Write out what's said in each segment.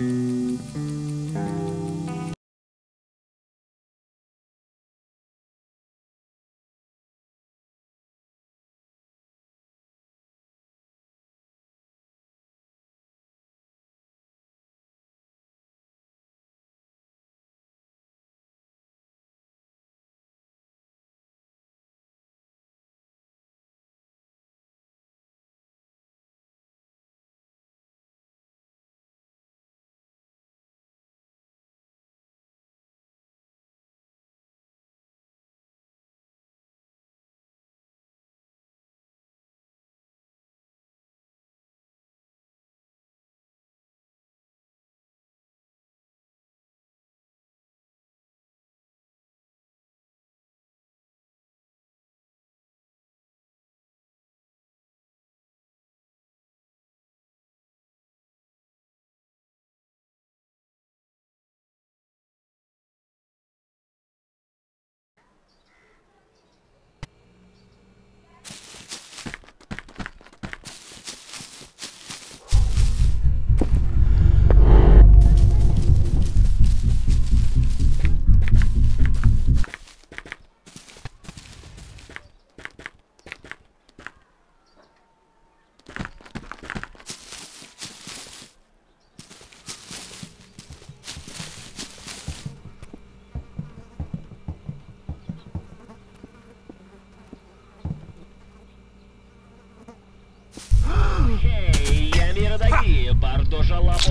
Música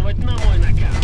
Лапывать на мой накат.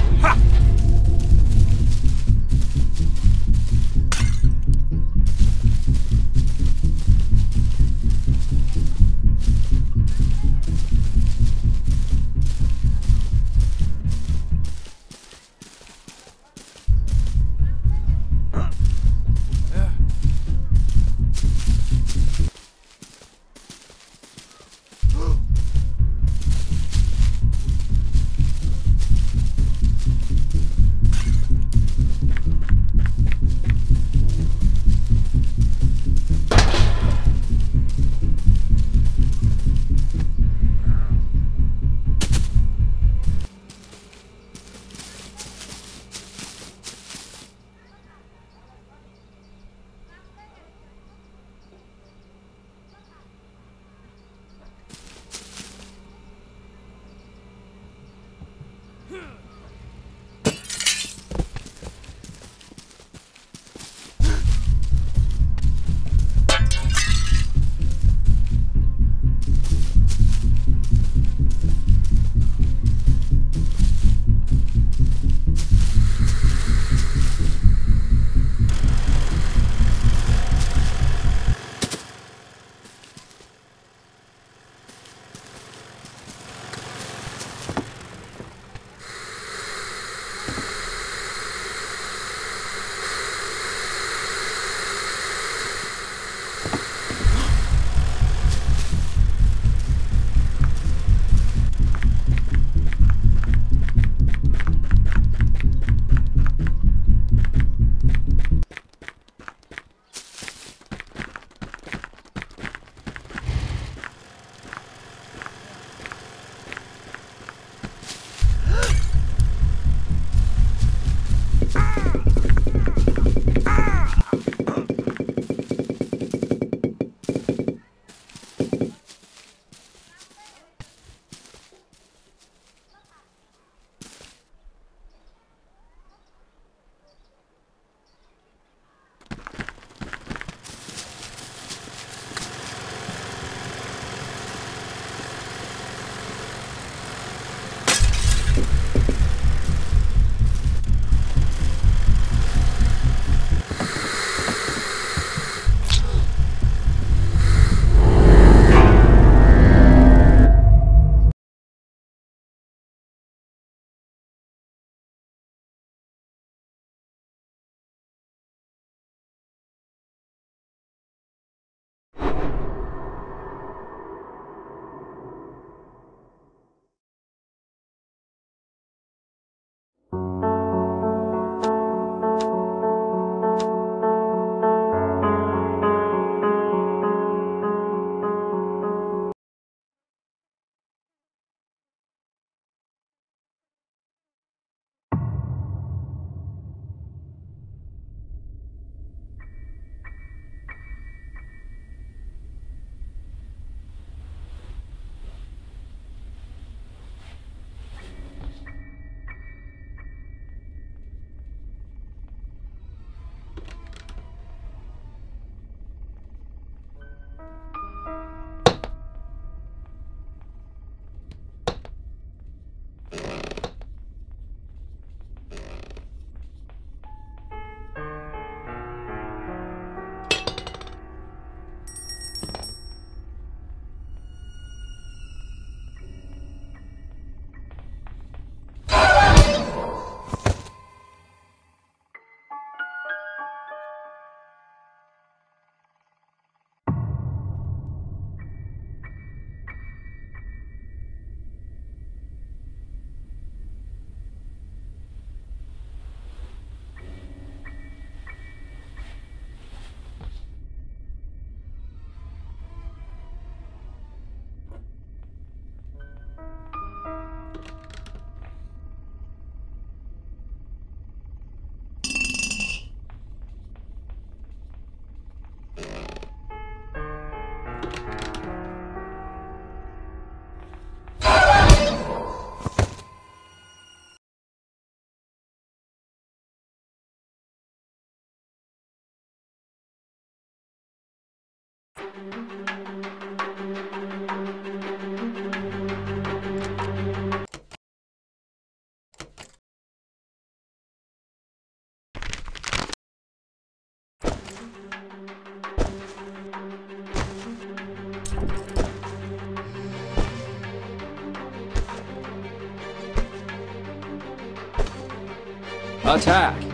Attack!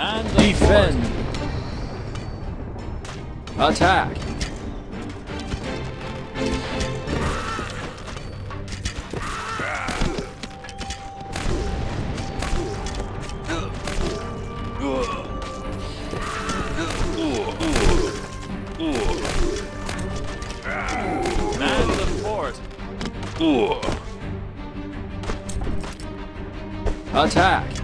Defend! Attack! Man the fort. Attack!